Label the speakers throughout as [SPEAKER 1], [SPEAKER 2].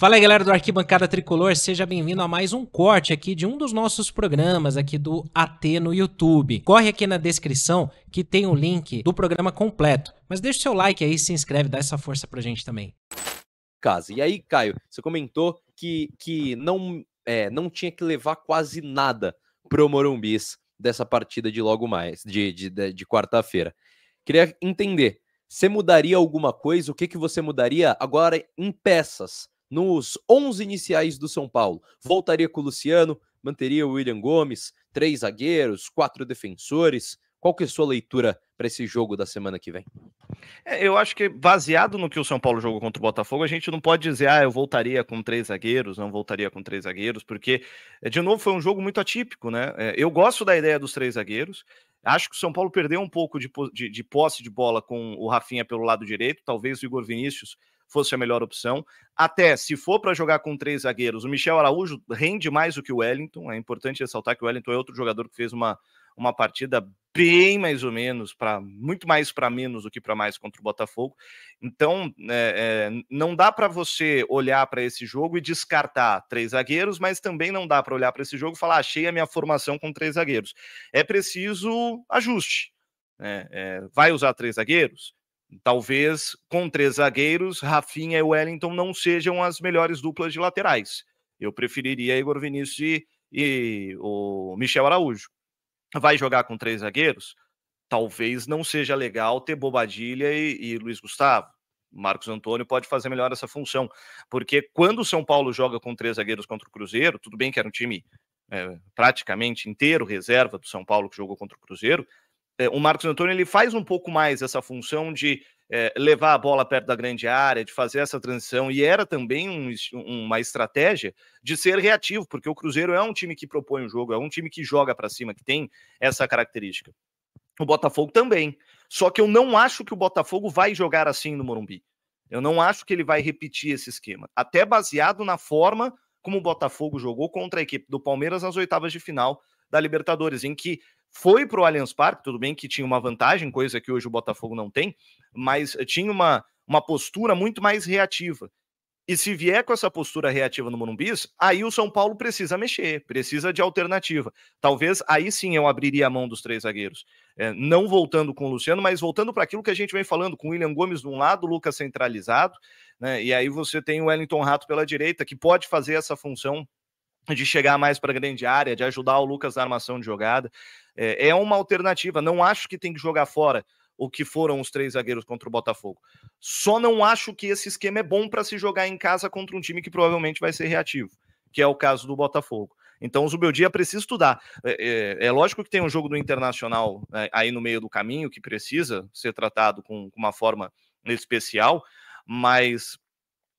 [SPEAKER 1] Fala aí, galera do Arquibancada Tricolor, seja bem-vindo a mais um corte aqui de um dos nossos programas aqui do AT no YouTube. Corre aqui na descrição que tem o link do programa completo. Mas deixa o seu like aí, se inscreve, dá essa força pra gente também.
[SPEAKER 2] Casa. E aí, Caio, você comentou que, que não, é, não tinha que levar quase nada pro Morumbis dessa partida de logo mais, de, de, de, de quarta-feira. Queria entender, você mudaria alguma coisa? O que, que você mudaria agora em peças? Nos 11 iniciais do São Paulo. Voltaria com o Luciano, manteria o William Gomes, três zagueiros, quatro defensores. Qual que é a sua leitura para esse jogo da semana que vem?
[SPEAKER 3] É, eu acho que baseado no que o São Paulo jogou contra o Botafogo, a gente não pode dizer, ah, eu voltaria com três zagueiros, não voltaria com três zagueiros, porque, é, de novo, foi um jogo muito atípico, né? É, eu gosto da ideia dos três zagueiros. Acho que o São Paulo perdeu um pouco de, de, de posse de bola com o Rafinha pelo lado direito, talvez o Igor Vinícius fosse a melhor opção. Até se for para jogar com três zagueiros, o Michel Araújo rende mais do que o Wellington. É importante ressaltar que o Wellington é outro jogador que fez uma, uma partida bem mais ou menos, para muito mais para menos do que para mais contra o Botafogo. Então, é, é, não dá para você olhar para esse jogo e descartar três zagueiros, mas também não dá para olhar para esse jogo e falar, achei a minha formação com três zagueiros. É preciso ajuste. Né? É, vai usar três zagueiros? Talvez com três zagueiros, Rafinha e Wellington não sejam as melhores duplas de laterais. Eu preferiria Igor Vinícius e, e o Michel Araújo. Vai jogar com três zagueiros? Talvez não seja legal ter Bobadilha e, e Luiz Gustavo. Marcos Antônio pode fazer melhor essa função, porque quando o São Paulo joga com três zagueiros contra o Cruzeiro, tudo bem que era um time é, praticamente inteiro reserva do São Paulo que jogou contra o Cruzeiro, é, o Marcos Antônio ele faz um pouco mais essa função de é, levar a bola perto da grande área, de fazer essa transição, e era também um, uma estratégia de ser reativo, porque o Cruzeiro é um time que propõe o jogo, é um time que joga para cima, que tem essa característica. O Botafogo também. Só que eu não acho que o Botafogo vai jogar assim no Morumbi. Eu não acho que ele vai repetir esse esquema, até baseado na forma como o Botafogo jogou contra a equipe do Palmeiras nas oitavas de final da Libertadores, em que foi para o Allianz Parque, tudo bem que tinha uma vantagem, coisa que hoje o Botafogo não tem, mas tinha uma, uma postura muito mais reativa. E se vier com essa postura reativa no Morumbis, aí o São Paulo precisa mexer, precisa de alternativa. Talvez aí sim eu abriria a mão dos três zagueiros. É, não voltando com o Luciano, mas voltando para aquilo que a gente vem falando, com o William Gomes de um lado, o Lucas centralizado, né? E aí você tem o Wellington Rato pela direita, que pode fazer essa função de chegar mais para a grande área, de ajudar o Lucas na armação de jogada. É, é uma alternativa. Não acho que tem que jogar fora o que foram os três zagueiros contra o Botafogo. Só não acho que esse esquema é bom para se jogar em casa contra um time que provavelmente vai ser reativo, que é o caso do Botafogo. Então o Zubeldia precisa estudar. É, é, é, lógico que tem um jogo do Internacional né, aí no meio do caminho que precisa ser tratado com, com uma forma especial, mas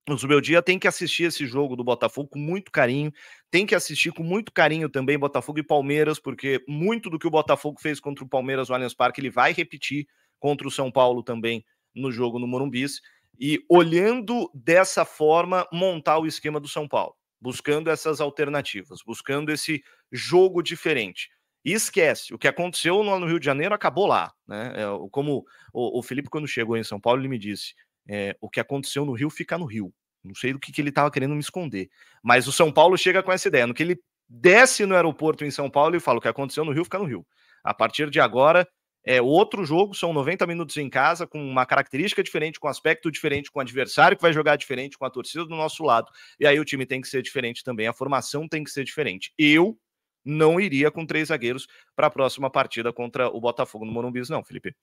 [SPEAKER 3] o Zubeldia tem que assistir esse jogo do Botafogo com muito carinho, tem que assistir com muito carinho também Botafogo e Palmeiras, porque muito do que o Botafogo fez contra o Palmeiras no Allianz Parque ele vai repetir contra o São Paulo também no jogo no Morumbis. E olhando dessa forma, montar o esquema do São Paulo, buscando essas alternativas, buscando esse jogo diferente. E esquece, o que aconteceu no Rio de Janeiro acabou lá. Né? É, como o, Felipe, quando chegou em São Paulo, ele me disse: é, o que aconteceu no Rio fica no Rio. Não sei do que, que ele estava querendo me esconder. Mas o São Paulo chega com essa ideia. No que ele desce no aeroporto em São Paulo e fala: o que aconteceu no Rio fica no Rio. A partir de agora, é outro jogo, são 90 minutos em casa, com uma característica diferente, com um aspecto diferente, com o adversário que vai jogar diferente, com a torcida do nosso lado. E aí o time tem que ser diferente também, a formação tem que ser diferente. Eu não iria com três zagueiros para a próxima partida contra o Botafogo no Morumbi, não, Felipe.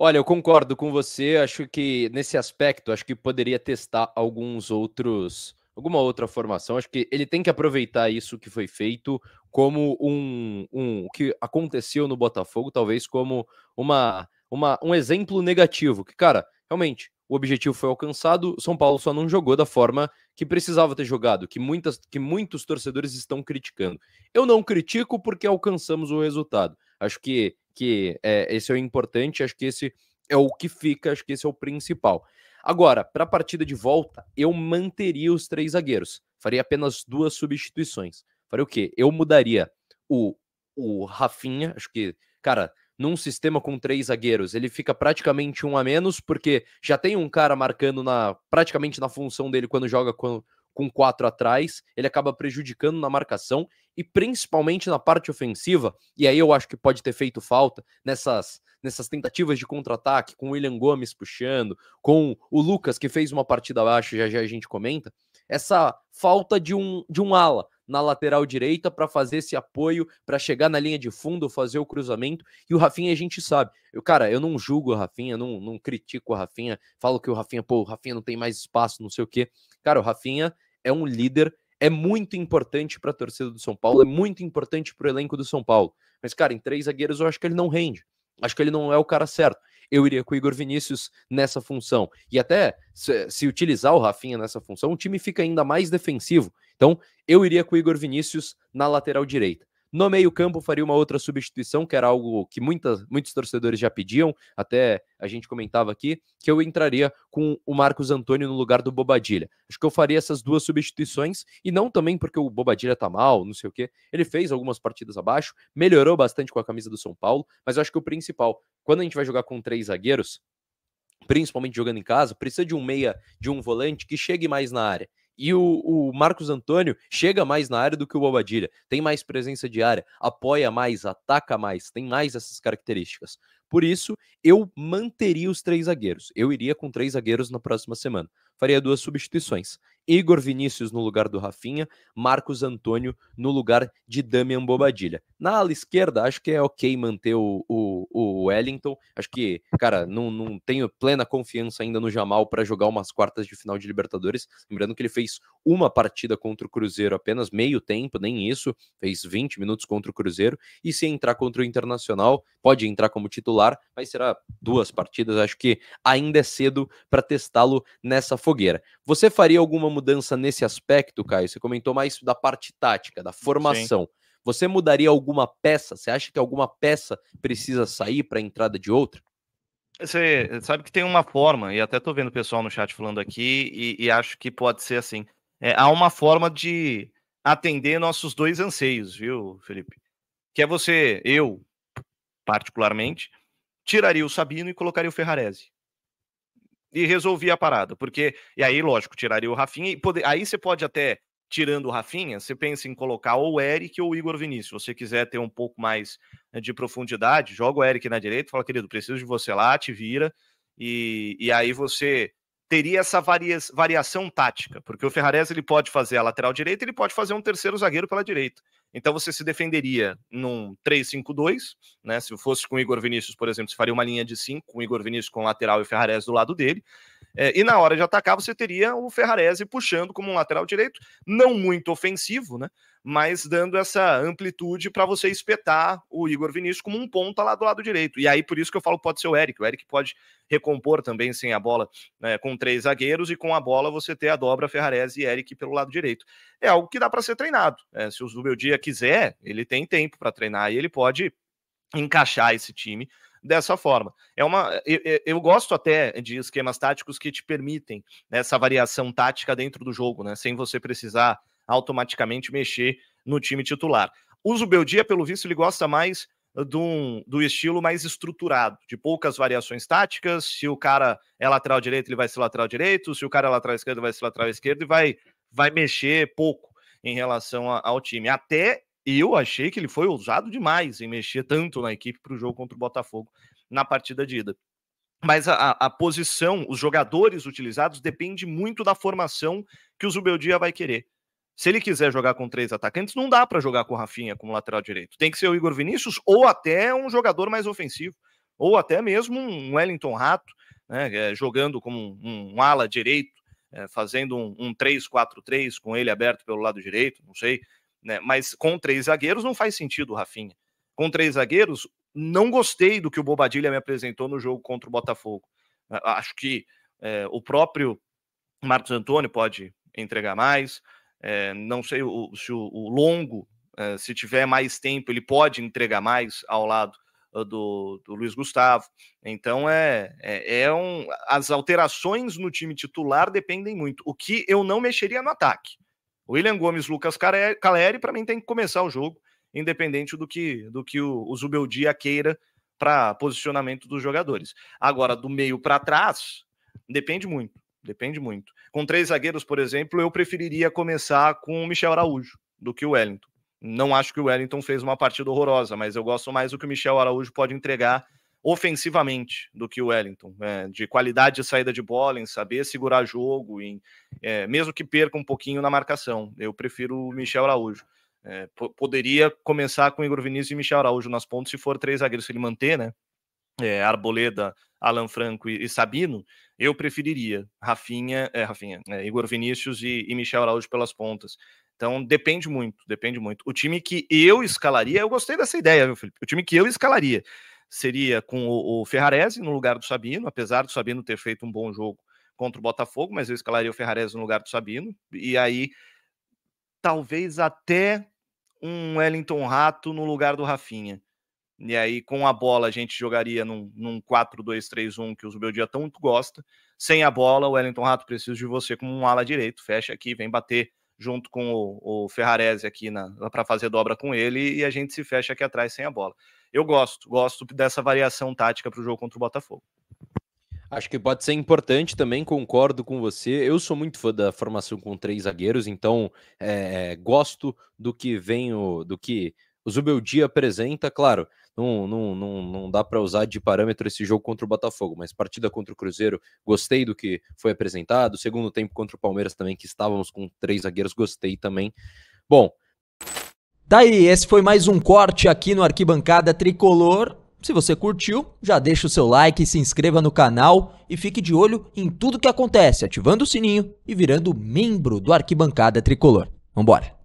[SPEAKER 2] Olha, eu concordo com você. Acho que nesse aspecto, acho que poderia testar alguns outros, alguma outra formação. Acho que ele tem que aproveitar isso que foi feito como um, um o que aconteceu no Botafogo, talvez como uma, uma um exemplo negativo. Que cara, realmente o objetivo foi alcançado. São Paulo só não jogou da forma que precisava ter jogado, que muitas, que muitos torcedores estão criticando. Eu não critico porque alcançamos o resultado. Acho que que é, esse é o importante, acho que esse é o que fica, acho que esse é o principal. Agora, para a partida de volta, eu manteria os três zagueiros. Faria apenas duas substituições. Faria o quê? Eu mudaria o, o Rafinha, acho que, cara, num sistema com três zagueiros, ele fica praticamente um a menos, porque já tem um cara marcando na praticamente na função dele quando joga com, com quatro atrás, ele acaba prejudicando na marcação e principalmente na parte ofensiva. E aí eu acho que pode ter feito falta nessas nessas tentativas de contra-ataque, com o William Gomes puxando, com o Lucas que fez uma partida abaixo, já já a gente comenta, essa falta de um de um ala na lateral direita para fazer esse apoio, para chegar na linha de fundo, fazer o cruzamento. E o Rafinha a gente sabe. Eu, cara, eu não julgo o Rafinha, não, não critico o Rafinha, falo que o Rafinha, pô, o Rafinha não tem mais espaço, não sei o quê. Cara, o Rafinha é um líder, é muito importante para a torcida do São Paulo, é muito importante para o elenco do São Paulo. Mas, cara, em três zagueiros eu acho que ele não rende. Acho que ele não é o cara certo. Eu iria com o Igor Vinícius nessa função. E até se, utilizar o Rafinha nessa função, o time fica ainda mais defensivo. Então, eu iria com o Igor Vinícius na lateral direita. No meio-campo, faria uma outra substituição, que era algo que muitas, muitos torcedores já pediam, até a gente comentava aqui, que eu entraria com o Marcos Antônio no lugar do Bobadilha. Acho que eu faria essas duas substituições, e não também porque o Bobadilha tá mal, não sei o quê. Ele fez algumas partidas abaixo, melhorou bastante com a camisa do São Paulo, mas acho que o principal, quando a gente vai jogar com três zagueiros, principalmente jogando em casa, precisa de um meia, de um volante que chegue mais na área. E o, o, Marcos Antônio chega mais na área do que o Bobadilha, tem mais presença de área, apoia mais, ataca mais, tem mais essas características. Por isso, eu manteria os três zagueiros. Eu iria com três zagueiros na próxima semana. Faria duas substituições. Igor Vinícius no lugar do Rafinha, Marcos Antônio no lugar de Damian Bobadilha. Na ala esquerda, acho que é ok manter o, o, o Wellington. Acho que, cara, não, não tenho plena confiança ainda no Jamal para jogar umas quartas de final de Libertadores. Lembrando que ele fez uma partida contra o Cruzeiro, apenas meio tempo, nem isso, fez 20 minutos contra o Cruzeiro. E se entrar contra o Internacional, pode entrar como titular, mas será duas partidas. Acho que ainda é cedo para testá-lo nessa fogueira. Você faria alguma mudança nesse aspecto, Caio? Você comentou mais da parte tática, da formação. Sim. Você mudaria alguma peça? Você acha que alguma peça precisa sair para a entrada de outra?
[SPEAKER 3] Você sabe que tem uma forma, e até tô vendo o pessoal no chat falando aqui, e, e acho que pode ser assim. É, há uma forma de atender nossos dois anseios, viu, Felipe? Que é você, eu, particularmente, tiraria o Sabino e colocaria o Ferrarese e resolvia a parada. Porque, e aí, lógico, tiraria o Rafinha, e poder, aí você pode até, tirando o Rafinha, você pensa em colocar ou o Eric ou o Igor Vinícius. Se você quiser ter um pouco mais né, de profundidade, joga o Eric na direita, fala, querido, preciso de você lá, te vira, e, e aí você teria essa varia, variação tática, porque o Ferrarese ele pode fazer a lateral direita, ele pode fazer um terceiro zagueiro pela direita. Então você se defenderia num 3-5-2, né? Se fosse com o Igor Vinícius, por exemplo, você faria uma linha de 5, com o Igor Vinícius com o lateral e o Ferrarese do lado dele. É, e na hora de atacar, você teria o Ferrarese puxando como um lateral direito, não muito ofensivo, né? Mas dando essa amplitude para você espetar o Igor Vinícius como um ponta lá do lado direito. E aí, por isso que eu falo, pode ser o Eric. O Eric pode recompor também sem a bola né, com três zagueiros, e com a bola você ter a dobra Ferrarese e Eric pelo lado direito. É algo que dá para ser treinado. É, se o Quiser, ele tem tempo para treinar e ele pode encaixar esse time dessa forma. É uma, eu, eu, gosto até de esquemas táticos que te permitem essa variação tática dentro do jogo, né? Sem você precisar automaticamente mexer no time titular. O Zubeldia, pelo visto, ele gosta mais do, do estilo mais estruturado, de poucas variações táticas. Se o cara é lateral direito, ele vai ser lateral direito. Se o cara é lateral esquerdo, vai ser lateral esquerdo e vai, vai mexer pouco em relação a, ao time. Até eu achei que ele foi ousado demais em mexer tanto na equipe para o jogo contra o Botafogo na partida de ida. Mas a, a, posição, os jogadores utilizados, depende muito da formação que o Zubeldia vai querer. Se ele quiser jogar com três atacantes, não dá para jogar com o Rafinha como lateral direito. Tem que ser o Igor Vinícius ou até um jogador mais ofensivo, ou até mesmo um Wellington Rato, né, é, jogando como um, um ala direito, é, fazendo um, um 3-4-3 com ele aberto pelo lado direito, não sei né? Mas com três zagueiros não faz sentido, Rafinha. Com três zagueiros, não gostei do que o Bobadilha me apresentou no jogo contra o Botafogo. Acho que é, o próprio Marcos Antônio pode entregar mais. É, não sei o, se o, o Longo, é, se tiver mais tempo, ele pode entregar mais ao lado do, do Luiz Gustavo. Então é, é, é, um. As alterações no time titular dependem muito. O que eu não mexeria no ataque. William Gomes, Lucas Caleri, para mim tem que começar o jogo, independente do que do que o, o Zubeldia queira para posicionamento dos jogadores. Agora, do meio para trás, depende muito. Depende muito. Com três zagueiros, por exemplo, eu preferiria começar com o Michel Araújo do que o Wellington. Não acho que o Wellington fez uma partida horrorosa, mas eu gosto mais do que o Michel Araújo pode entregar ofensivamente do que o Wellington, é, de qualidade de saída de bola, em saber segurar jogo, em, é, mesmo que perca um pouquinho na marcação. Eu prefiro o Michel Araújo. É, poderia começar com Igor Vinícius e Michel Araújo nas pontas, se for três zagueiros, se ele manter, né? É, Arboleda, Alan Franco e, e, Sabino, eu preferiria Rafinha, é, Rafinha, é, Igor Vinícius e, e Michel Araújo pelas pontas. Então depende muito, depende muito. O time que eu escalaria, eu gostei dessa ideia, viu, Felipe? O time que eu escalaria seria com o, o Ferrarese no lugar do Sabino, apesar do Sabino ter feito um bom jogo contra o Botafogo, mas eu escalaria o Ferrarese no lugar do Sabino. E aí, talvez até um Wellington Rato no lugar do Rafinha. E aí, com a bola, a gente jogaria num, num 4-2-3-1 que o Zubeldia tanto gosta. Sem a bola, o Wellington Rato precisa de você como um ala direito. Fecha aqui, vem bater junto com o, o Ferrarese aqui para fazer dobra com ele e a gente se fecha aqui atrás sem a bola. Eu gosto, gosto dessa variação tática para o jogo contra o Botafogo.
[SPEAKER 2] Acho que pode ser importante também, concordo com você. Eu sou muito fã da formação com três zagueiros, então é, gosto do que vem do que o Zubeldia apresenta. Claro, não, não, não, não dá para usar de parâmetro esse jogo contra o Botafogo, mas partida contra o Cruzeiro, gostei do que foi apresentado. Segundo tempo contra o Palmeiras também, que estávamos com três zagueiros, gostei também. Bom.
[SPEAKER 4] Daí, esse foi mais um corte aqui no Arquibancada Tricolor. Se você curtiu, já deixa o seu like, se inscreva no canal e fique de olho em tudo que acontece, ativando o sininho e virando membro do Arquibancada Tricolor. Vambora!